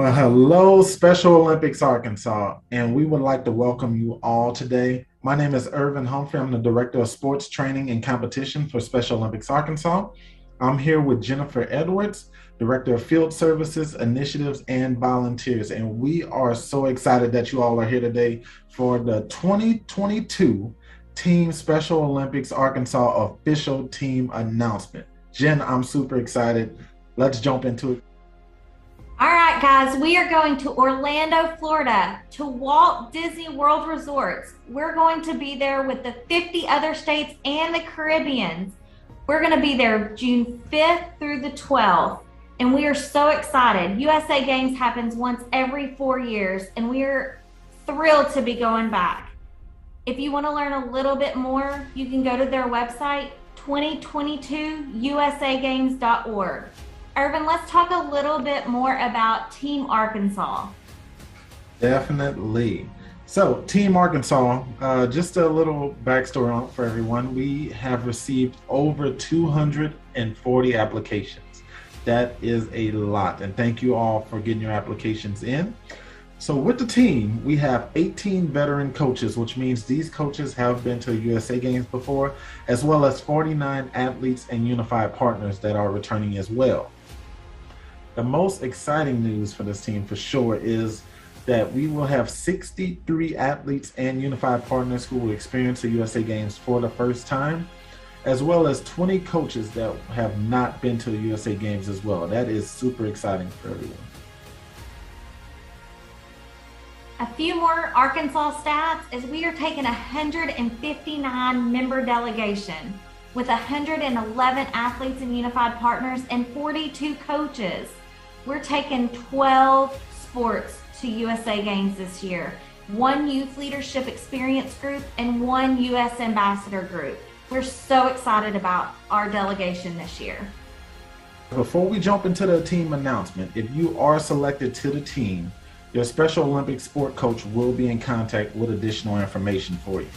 Well, hello, Special Olympics Arkansas, and we would like to welcome you all today. My name is Irvin Humphrey. I'm the Director of Sports Training and Competition for Special Olympics Arkansas. I'm here with Jennifer Edwards, Director of Field Services, Initiatives, and Volunteers, and we are so excited that you all are here today for the 2022 Team Special Olympics Arkansas official team announcement. Jen, I'm super excited. Let's jump into it. All right, guys, we are going to Orlando, Florida to Walt Disney World Resorts. We're going to be there with the 50 other states and the Caribbeans. We're going to be there June 5th through the 12th. And we are so excited. USA Games happens once every four years, and we are thrilled to be going back. If you want to learn a little bit more, you can go to their website, 2022usagames.org. Irvin, let's talk a little bit more about Team Arkansas. Definitely. So, Team Arkansas, uh, just a little backstory on for everyone. We have received over 240 applications. That is a lot. And thank you all for getting your applications in. So, with the team, we have 18 veteran coaches, which means these coaches have been to USA Games before, as well as 49 athletes and unified partners that are returning as well. The most exciting news for this team for sure is that we will have 63 athletes and unified partners who will experience the USA Games for the first time, as well as 20 coaches that have not been to the USA Games as well. That is super exciting for everyone. A few more Arkansas stats is we are taking a 159 member delegation with 111 athletes and unified partners and 42 coaches. We're taking 12 sports to USA Games this year, one youth leadership experience group, and one U.S. ambassador group. We're so excited about our delegation this year. Before we jump into the team announcement, if you are selected to the team, your Special Olympics sport coach will be in contact with additional information for you.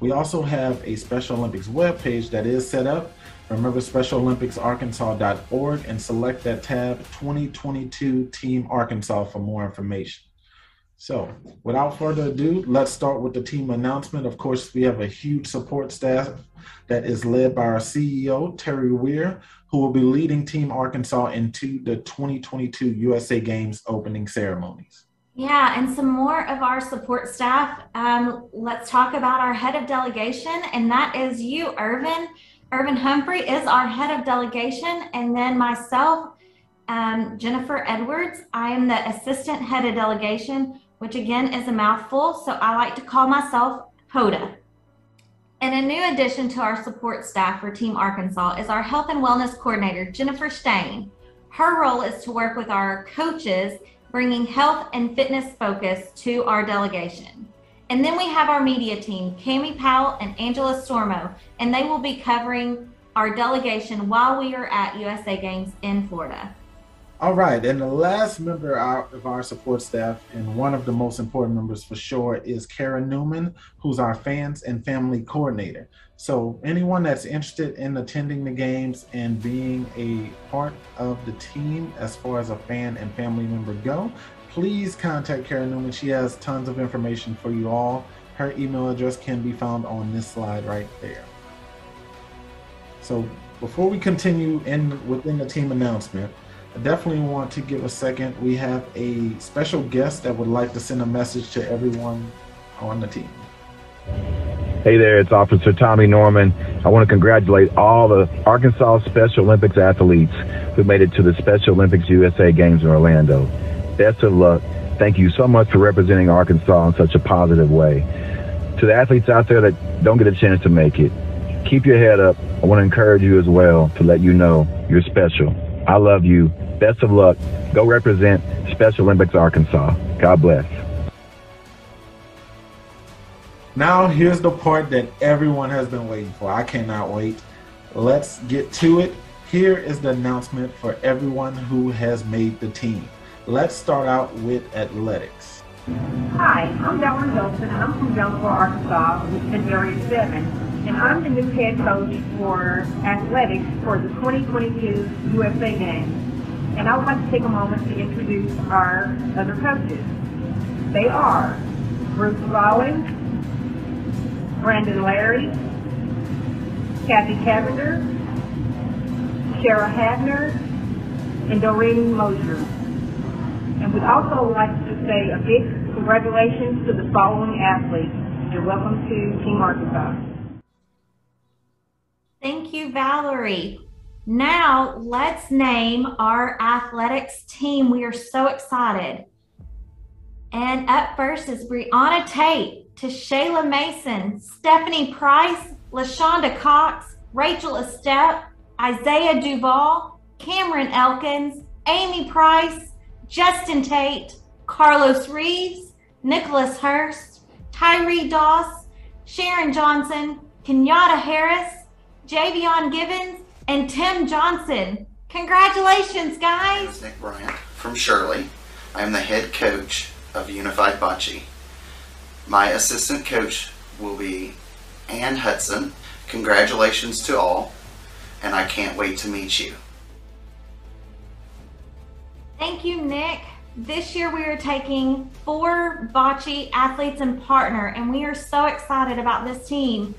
We also have a Special Olympics webpage that is set up Remember SpecialOlympicsArkansas.org and select that tab 2022 Team Arkansas for more information. So, without further ado, let's start with the team announcement. Of course, we have a huge support staff that is led by our CEO, Terry Weir, who will be leading Team Arkansas into the 2022 USA Games opening ceremonies. Yeah, and some more of our support staff. Um, let's talk about our head of delegation, and that is you, Irvin. Irvin Humphrey is our head of delegation, and then myself, um, Jennifer Edwards. I am the assistant head of delegation, which again is a mouthful, so I like to call myself HODA. And a new addition to our support staff for Team Arkansas is our health and wellness coordinator, Jennifer Stain. Her role is to work with our coaches, bringing health and fitness focus to our delegation. And then we have our media team, Cami Powell and Angela Stormo, and they will be covering our delegation while we are at USA Games in Florida. All right, and the last member of our support staff, and one of the most important members for sure, is Karen Newman, who's our fans and family coordinator. So, anyone that's interested in attending the games and being a part of the team as far as a fan and family member go, please contact Karen Newman. She has tons of information for you all. Her email address can be found on this slide right there. So before we continue in within the team announcement, I definitely want to give a second. We have a special guest that would like to send a message to everyone on the team. Hey there, it's Officer Tommy Norman. I want to congratulate all the Arkansas Special Olympics athletes who made it to the Special Olympics USA Games in Orlando. Best of luck. Thank you so much for representing Arkansas in such a positive way. To the athletes out there that don't get a chance to make it, keep your head up. I want to encourage you as well to let you know you're special. I love you. Best of luck. Go represent Special Olympics Arkansas. God bless. Now, here's the part that everyone has been waiting for. I cannot wait. Let's get to it. Here is the announcement for everyone who has made the team. Let's start out with athletics. Hi, I'm Delrin Wilson, and I'm from Jonesboro, Arkansas, in Area 7, and I'm the new head coach for athletics for the 2022 USA Games. And I would like to take a moment to introduce our other coaches. They are Bruce Rawlings, Brandon Larry, Kathy Cavender, Shara Hagner, and Doreen Mosier. We'd also like to say a big congratulations to the following athletes. You're welcome to Team Arkansas. Thank you, Valerie. Now let's name our athletics team. We are so excited. And up first is Brianna Tate, to Shayla Mason, Stephanie Price, LaShonda Cox, Rachel Estep, Isaiah Duval, Cameron Elkins, Amy Price, Justin Tate, Carlos Reeves, Nicholas Hurst, Tyree Doss, Sharon Johnson, Kenyatta Harris, Javion Gibbons, and Tim Johnson. Congratulations, guys! Nick Bryant from Shirley. I am the head coach of Unified Bocce. My assistant coach will be Ann Hudson. Congratulations to all, and I can't wait to meet you. Thank you, Nick. This year we are taking four bocce athletes and partner, and we are so excited about this team.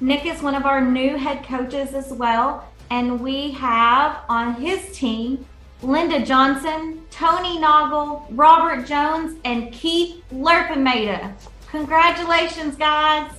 Nick is one of our new head coaches as well, and we have on his team Linda Johnson, Tony Noggle, Robert Jones, and Keith Lerpameda. Congratulations, guys.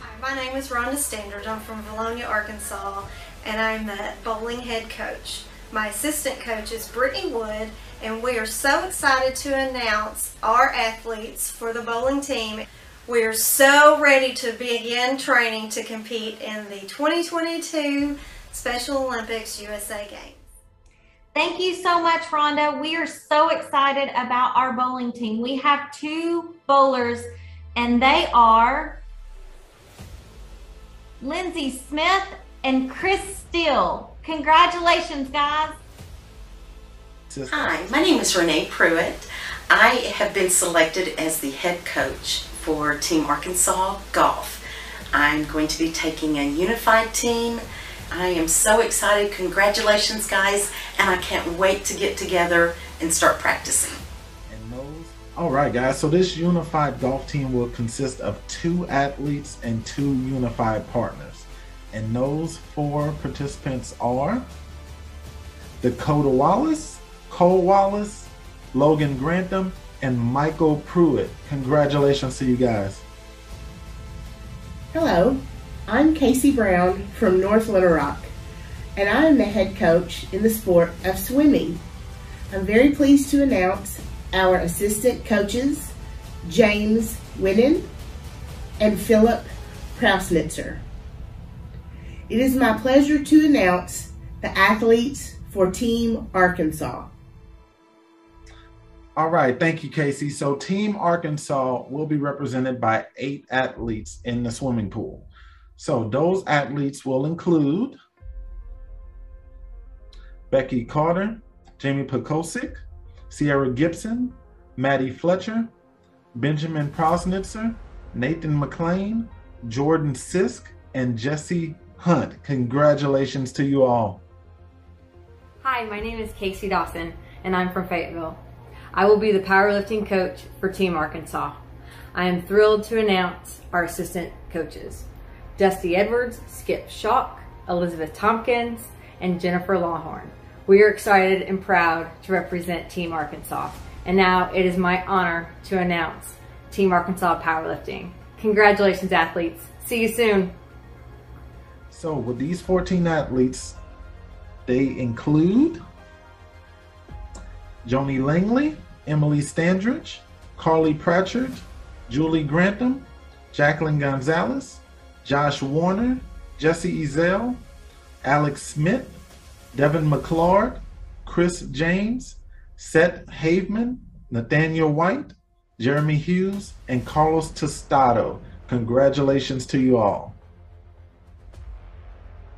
Hi, my name is Rhonda Standard. I'm from Vilonia, Arkansas, and I'm the bowling head coach. My assistant coach is Brittany Wood, and we are so excited to announce our athletes for the bowling team. We are so ready to begin training to compete in the 2022 Special Olympics USA Games. Thank you so much, Rhonda. We are so excited about our bowling team. We have two bowlers, and they are Lindsay Smith and Chris Steele. Congratulations, guys. Hi, my name is Renee Pruitt. I have been selected as the head coach for Team Arkansas Golf. I'm going to be taking a unified team I am so excited. Congratulations, guys. And I can't wait to get together and start practicing. All right, guys. So this unified golf team will consist of two athletes and two unified partners. And those four participants are Dakota Wallace, Cole Wallace, Logan Grantham, and Michael Pruitt. Congratulations to you guys. Hello, I'm Casey Brown from North Little Rock, and I am the head coach in the sport of swimming. I'm very pleased to announce our assistant coaches, James Winnan and Philip Prausnitzer. It is my pleasure to announce the athletes for Team Arkansas. All right, thank you, Casey. So, Team Arkansas will be represented by eight athletes in the swimming pool. So those athletes will include Becky Carter, Jamie Petkovsek, Sierra Gibson, Maddie Fletcher, Benjamin Prosnitzer, Nathan McLean, Jordan Sisk, and Jesse Hunt. Congratulations to you all. Hi, my name is Casey Dawson, and I'm from Fayetteville. I will be the powerlifting coach for Team Arkansas. I am thrilled to announce our assistant coaches. Dusty Edwards, Skip Shock, Elizabeth Tompkins, and Jennifer Lawhorn. We are excited and proud to represent Team Arkansas. And now it is my honor to announce Team Arkansas Powerlifting. Congratulations, athletes. See you soon. So, with these 14 athletes, they include Joni Langley, Emily Standridge, Carly Pratchard, Julie Grantham, Jacqueline Gonzalez, Josh Warner, Jesse Ezel, Alex Smith, Devin McClard, Chris James, Seth Haveman, Nathaniel White, Jeremy Hughes, and Carlos Tostado. Congratulations to you all.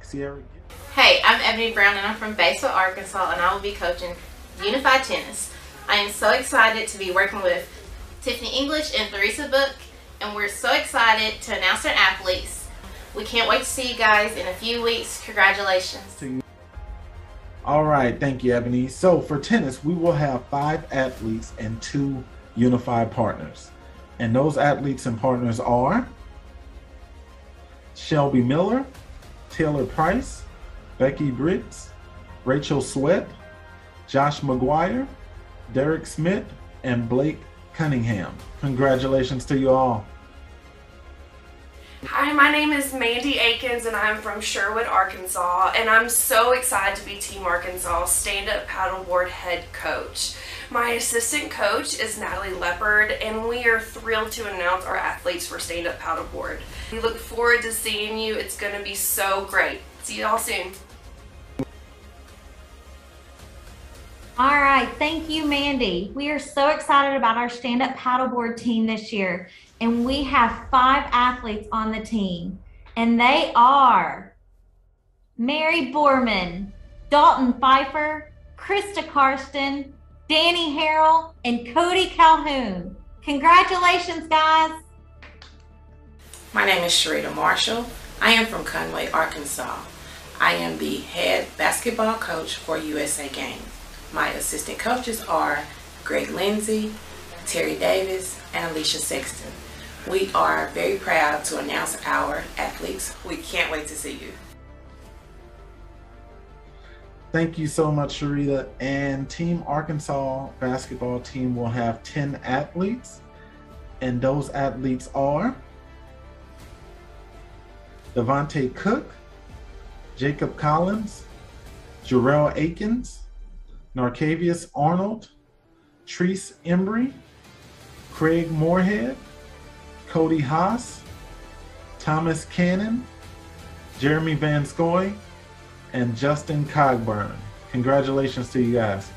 Sierra. Hey, I'm Ebony Brown and I'm from Batesville, Arkansas, and I will be coaching Unified Tennis. I am so excited to be working with Tiffany English and Theresa Book and we're so excited to announce our athletes. We can't wait to see you guys in a few weeks. Congratulations. All right, thank you, Ebony. So for tennis, we will have five athletes and two unified partners. And those athletes and partners are Shelby Miller, Taylor Price, Becky Briggs, Rachel Sweat, Josh McGuire, Derek Smith, and Blake Cunningham. Congratulations to you all. Hi, my name is Mandy Akins and I'm from Sherwood, Arkansas, and I'm so excited to be Team Arkansas stand up paddleboard head coach. My assistant coach is Natalie Leopard, and we are thrilled to announce our athletes for stand up paddleboard. We look forward to seeing you. It's going to be so great. See you all soon. All right, thank you, Mandy. We are so excited about our stand up paddleboard team this year, and we have five athletes on the team, and they are Mary Borman, Dalton Pfeiffer, Krista Karsten, Danny Harrell, and Cody Calhoun. Congratulations, guys. My name is Sharita Marshall. I am from Conway, Arkansas. I am the head basketball coach for USA Games. My assistant coaches are Greg Lindsay, Terry Davis, and Alicia Sexton. We are very proud to announce our athletes. We can't wait to see you. Thank you so much, Sharita. And Team Arkansas basketball team will have 10 athletes. And those athletes are Devontae Cook, Jacob Collins, Jarrell Akins, Narcavius Arnold, Treese Embry, Craig Moorhead, Cody Haas, Thomas Cannon, Jeremy Van Scoy, and Justin Cogburn. Congratulations to you guys.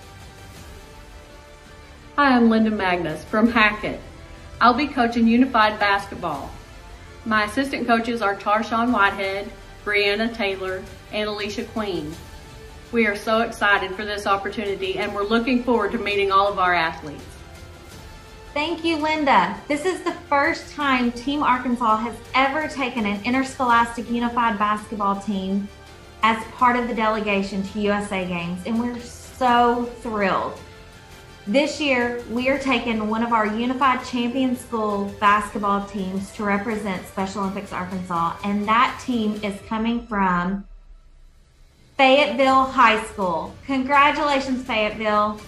Hi, I'm Linda Magnus from Hackett. I'll be coaching Unified Basketball. My assistant coaches are Tarshawn Whitehead, Brianna Taylor, and Alicia Queen. We are so excited for this opportunity and we're looking forward to meeting all of our athletes. Thank you, Linda. This is the first time Team Arkansas has ever taken an interscholastic unified basketball team as part of the delegation to USA Games, and we're so thrilled. This year, we are taking one of our unified champion school basketball teams to represent Special Olympics Arkansas, and that team is coming from Fayetteville High School. Congratulations, Fayetteville.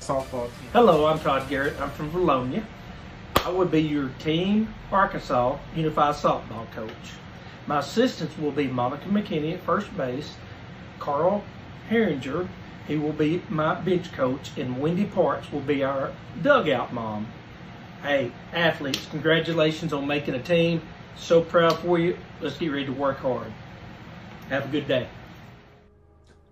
Softball team. Hello, I'm Todd Garrett. I'm from Vilonia. I will be your Team Arkansas Unified Softball coach. My assistants will be Monica McKinney at first base, Carl Herringer, he will be my bench coach, and Wendy Parks will be our dugout mom. Hey, athletes, congratulations on making a team. So proud for you. Let's get ready to work hard. Have a good day.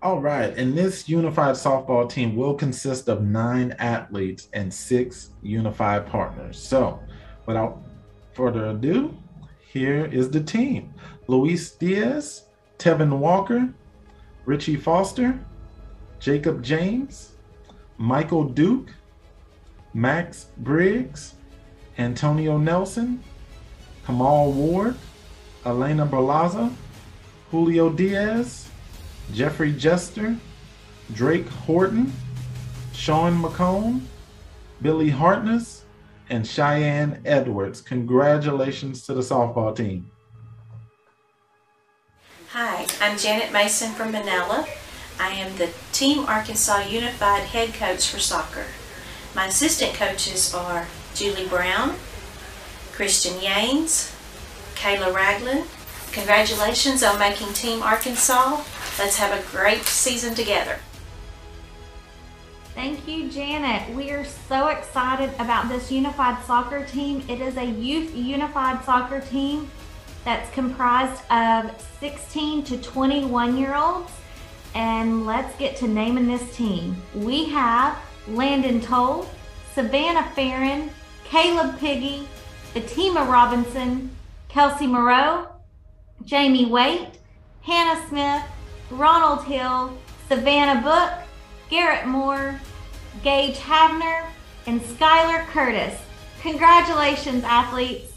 All right, and this unified softball team will consist of nine athletes and six unified partners. So, without further ado, here is the team Luis Diaz, Tevin Walker, Richie Foster, Jacob James, Michael Duke, Max Briggs, Antonio Nelson, Kamal Ward, Elena Berlaza, Julio Diaz, Jeffrey Jester, Drake Horton, Sean McComb, Billy Hartness, and Cheyenne Edwards. Congratulations to the softball team. Hi, I'm Janet Mason from Manila. I am the Team Arkansas Unified head coach for soccer. My assistant coaches are Julie Brown, Christian Yanes, Kayla Ragland. Congratulations on making Team Arkansas. Let's have a great season together. Thank you, Janet. We are so excited about this unified soccer team. It is a youth unified soccer team that's comprised of 16 to 21 year olds. And let's get to naming this team. We have Landon Toll, Savannah Farron, Caleb Piggy, Fatima Robinson, Kelsey Moreau, Jamie Waite, Hannah Smith, Ronald Hill, Savannah Book, Garrett Moore, Gage Havner, and Skylar Curtis. Congratulations, athletes.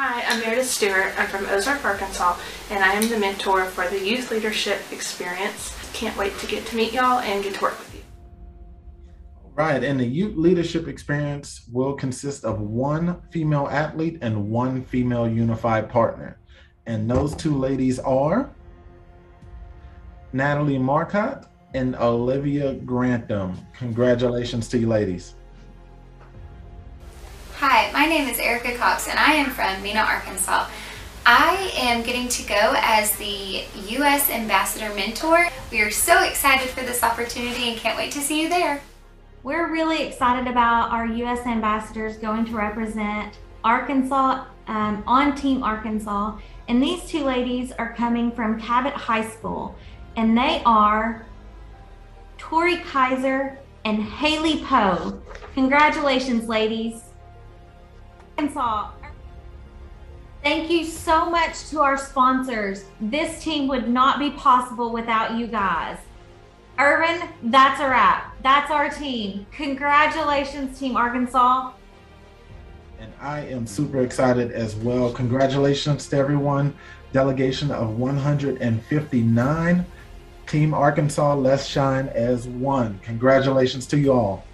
Hi, I'm Meredith Stewart. I'm from Ozark, Arkansas, and I am the mentor for the Youth Leadership Experience. Can't wait to get to meet y'all and get to work with you. Right, and the youth leadership experience will consist of one female athlete and one female unified partner. And those two ladies are Natalie Marcotte and Olivia Grantham. Congratulations to you ladies. Hi, my name is Erica Cox and I am from Mena, Arkansas. I am getting to go as the U.S. Ambassador Mentor. We are so excited for this opportunity and can't wait to see you there. We're really excited about our U.S. ambassadors going to represent Arkansas um, on Team Arkansas. And these two ladies are coming from Cabot High School, and they are Tori Kaiser and Haley Poe. Congratulations, ladies. Arkansas. Thank you so much to our sponsors. This team would not be possible without you guys. Irvin, that's a wrap. That's our team. Congratulations, Team Arkansas. And I am super excited as well. Congratulations to everyone. Delegation of 159. Team Arkansas, let's shine as one. Congratulations to you all.